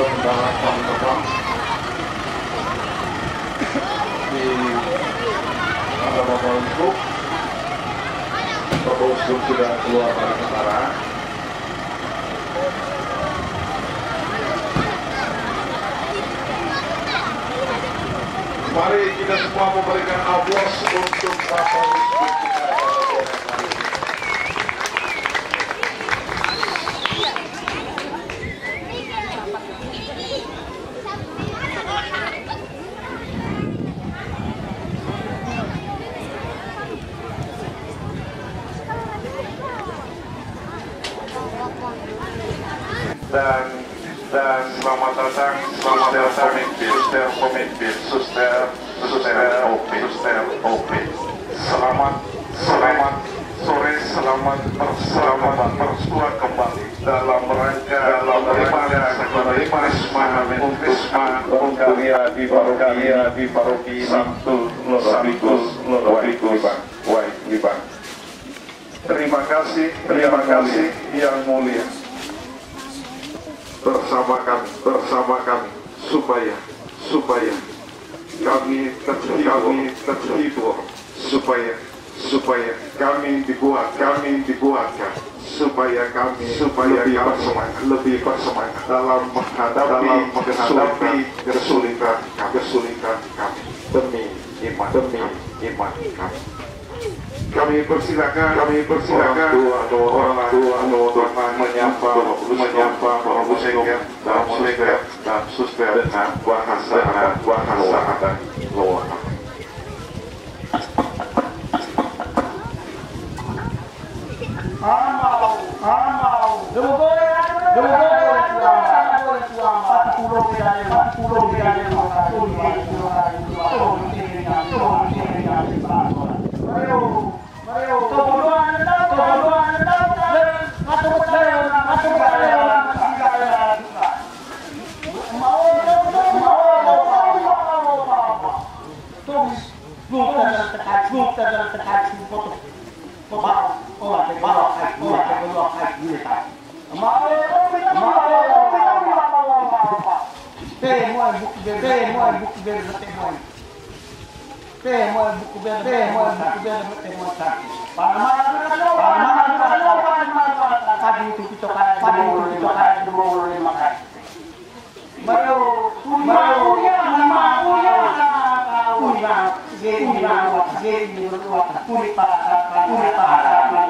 undangan teman-teman di ada Bapak untuk. Bapak Uskup sudah keluar dari tentara Mari kita semua memberikan aplaus untuk Bapak Uskup kita pada sore hari ini. dan dan selamat datang selamat datang pemimpin suster pemimpin suster suster OP suster OP selamat selamat sore selamat berselamat bersua kembali dalam rangka menerima risma risma untuk di paroki di paroki Sabtu Lorobikus Waiban Terima kasih, terima kasih yang mulia. Bersama kami, bersama kami supaya supaya kami kami terhibur supaya supaya kami dibuat kami dibuatkan supaya kami supaya lebih bersemangat. lebih bersemangat. Dalam menghadapi dalam menghadapi kesulitan kesulitan kami. demi iman demi iman kami. Kami persilakan kami persilakan orang tua orang tua orang menyapa menyapa dan musik dan suster dengan bahasa bahasa dan luar Demogorgon, Demogorgon, Demogorgon, Demogorgon, Demogorgon, Kulit para kulit para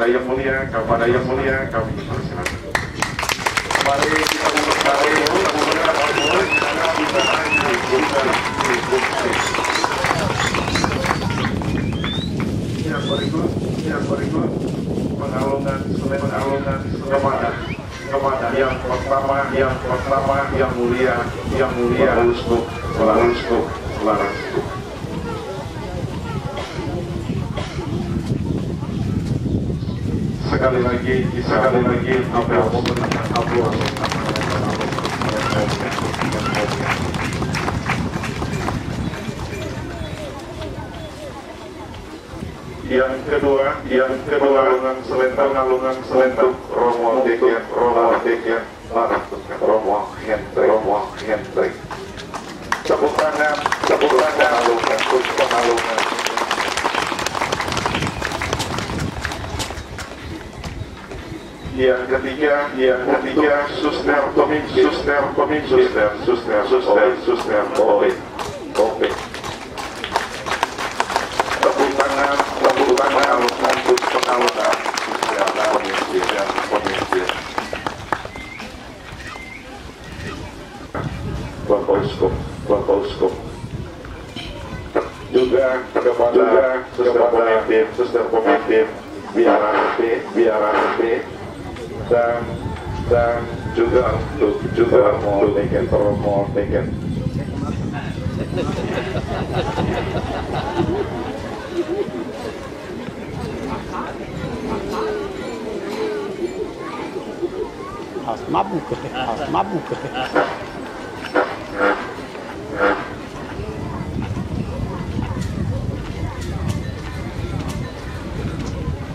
sampai besok pada yang mulia kepada yang mulia kami persilakan mari kita mari kita karena kita yang berikut yang berikut pengalungan pengalungan kepada kepada yang pertama yang pertama yang mulia yang mulia uskup uskup sekali lagi sekali lagi memberikan aplaus yang kedua yang kedua alungan selentang alungan selentang Romo Dekian Romo Dekian Romo Hendrik Romo Hendrik tepuk tangan tepuk tangan. Alungan untuk pengalungan yang ketiga yang ketiga suster pemimpin suster pemimpin suster suster suster suster Obe Obe tepuk tangan tepuk tangan untuk pengalungan pemimpin dan pemimpin Bapak Uskup Bapak Uskup juga kepada juga suster pemimpin suster pemimpin. Biara RP biara RP dan dan juga untuk juga mau tiket promo tiket Harus mabuk, harus mabuk.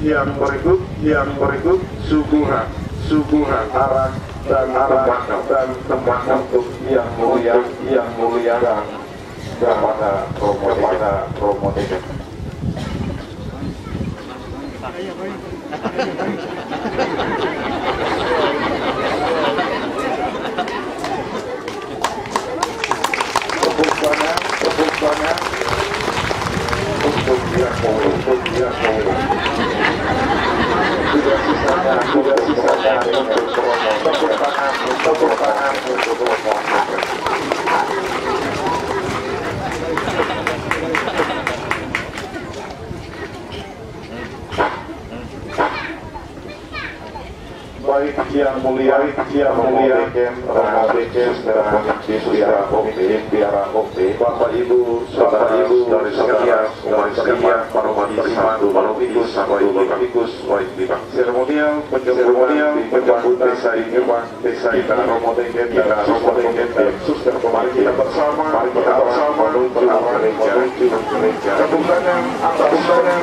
yang berikut yang berikut subuhan subuhan arah dan arah dan tempat untuk yang mulia yang mulia dan kepada promo kepada tiket tepuk tangan untuk yang mulia promo baik yang mulia. Yang mulia Beken dan pemimpin biara Kopti Bapak Ibu Bapak Ibu dari sekalian umat sekalian para umat beriman politikus baik politikus baik bidang seremonial seremonial penyambutan desa ini desa kita Romo Beken dan Romo Beken dan suster mari kita bersama mari kita bersama menuju gereja menuju gereja tepuk tangan tepuk tangan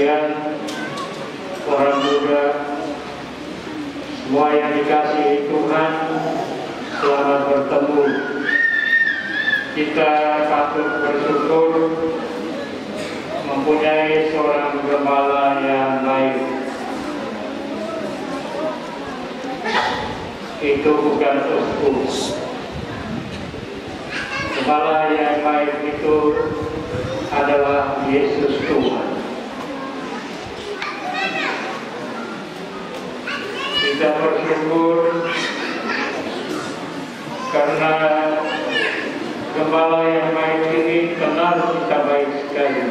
Sekalian, orang muda, semua yang dikasih Tuhan, selamat bertemu. Kita patut bersyukur mempunyai seorang gembala yang baik. Itu bukan uskus. Gembala yang baik itu adalah Yesus Tuhan. Kita bersyukur karena gembala yang baik ini kenal kita baik sekali.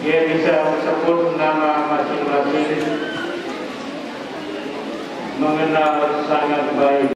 Dia bisa sebut nama masing-masing mengenal sangat baik